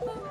Bye.